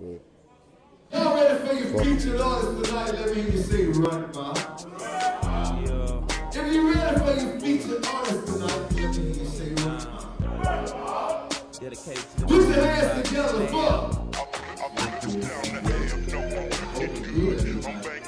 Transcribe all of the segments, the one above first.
Y'all ready for your featured artist tonight? Let me hear you say right now. If you ready for your featured artist tonight, let me hear you say right now. Put your hands together for. Put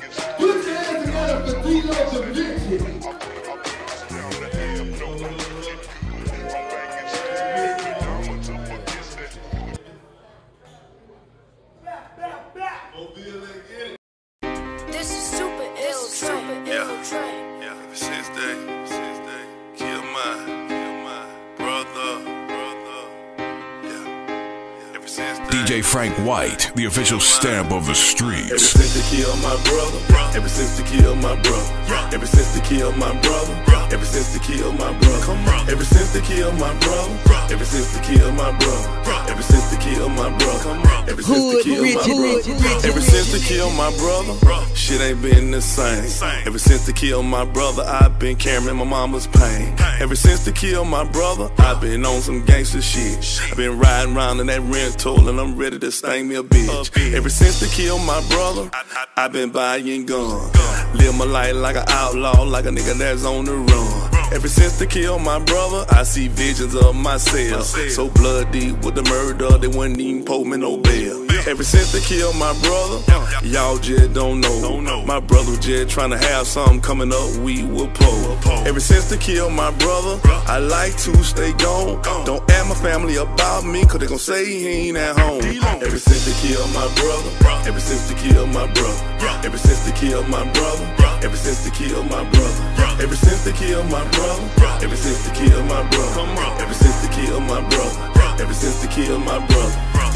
DJ Frank White, the official stamp of the Ever streets. since they killed my brother, ever since they killed my brother, ever since they killed my brother, ever since they killed my brother, ever since they killed my brother, ever since they killed my brother, ever since they killed my brother, ever since they killed my brother, ever since they killed my brother, shit ain't been the same. Ever since they killed my brother, I've been carrying my mama's pain. Ever since they killed my brother, I've been on some gangster shit. I've been riding around in that rental and I'm ready to sting me a bitch. Ever since they killed my brother, I've been buying guns. Live my life like an outlaw, like a nigga that's on the run. Ever since they killed my brother, I see visions of myself. So bloody with the murder, they wouldn't even pull me no bail. Ever since they killed my brother, y'all just don't know. My brother just trying to have something coming up, we will pull. Ever since they killed my brother, I like to stay gone. Don't ask my family about me, cause they gon' say he ain't at home. Ever since they killed my brother, ever since they killed my brother, ever since they killed my brother, ever since they killed my brother, ever since they killed my brother, ever since they killed my brother, ever since they killed my brother, ever since they killed my brother.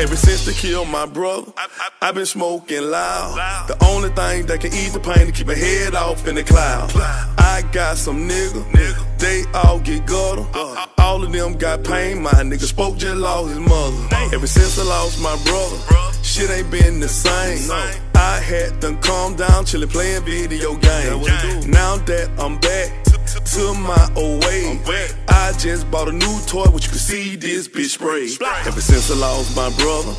Ever since they killed my brother, I've been smoking loud. The only thing that can ease the pain to keep my head off in the cloud. I got some nigga, they all get gutter. All of them got pain. My nigga spoke just lost his mother. Ever since I lost my brother, shit ain't been the same. I had them calm down, chillin' playing video games. Now that I'm back to my old way. I just bought a new toy, which you can see this bitch spray. Ever since I lost my brother,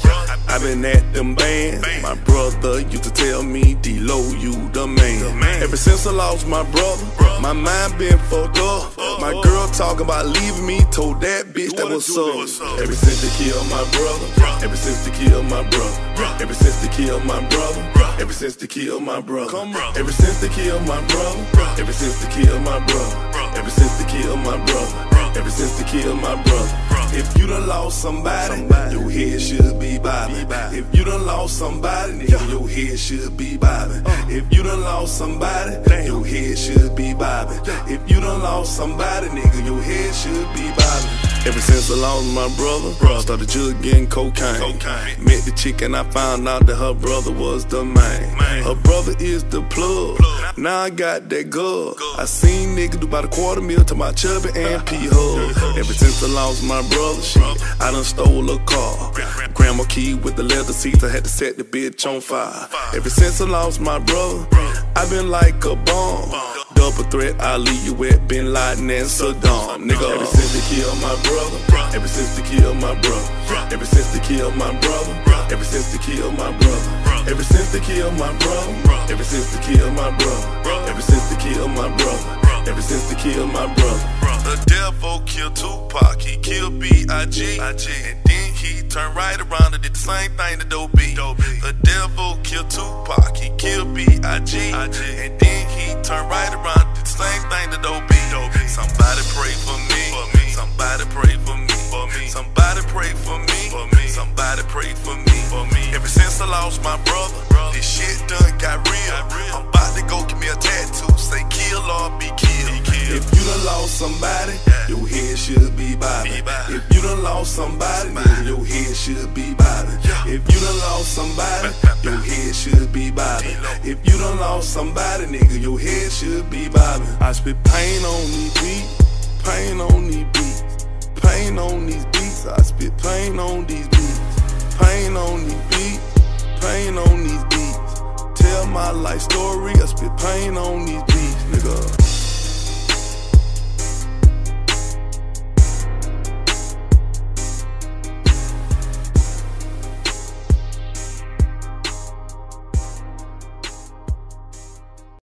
I've been at them bands. My brother used to tell me, D-Lo, you the man. Ever since I lost my brother, my mind been fucked up. My girl talking about leaving me, told that bitch that was up. Ever since they killed my brother, ever since they killed my brother, ever since they killed my brother, ever since they killed my brother, ever since they killed my brother, ever since they killed my brother, ever since they killed my brother, ever since they killed my brother. If you done lost somebody, your head should be bobbing. If you done lost somebody, nigga, your head should be bobbing. If you done lost somebody, your head should be bobbing. If you done lost somebody, nigga, your head should be bobbing. Ever since I lost my brother, started just getting cocaine. Met the chick and I found out that her brother was the man. Her brother is the plug. Now I got that gug. I seen niggas do about a quarter mil to my chubby and P hug. Ever since I lost my brother, shit, I done stole a car. Grandma key with the leather seats, I had to set the bitch on fire. Ever since I lost my brother, i been like a bomb. Double threat, I leave you with Bin Laden and Saddam, nigga. Ever since they killed my brother, ever since they killed my brother, ever since they killed my brother, ever since they killed my brother, ever since they killed my brother, ever since they killed my brother, ever since they killed my brother, ever since they killed my brother. The devil killed Tupac, he killed B.I.G. And then he turned right around and did the same thing to Doe The devil killed Tupac, he killed B.I.G. And then he turned right around same thing to Doe B. Somebody pray for me. Somebody pray for me. Somebody pray for me. Somebody pray for me. Ever since I lost my brother, this shit done got real. I'm about to go get me a tattoo, say kill or be killed. If you done lost somebody, your head should be bobbing. If you done lost somebody, nigga, your head should be bobbing. If you done lost somebody, your head should be bobbing. If you done lost somebody, nigga, your head should be bobbing. I spit pain on these beats, pain on these beats, pain on these beats. I spit pain on these beats, pain on these beats, pain on these beats. Tell my life story, I spit pain on these beats, nigga.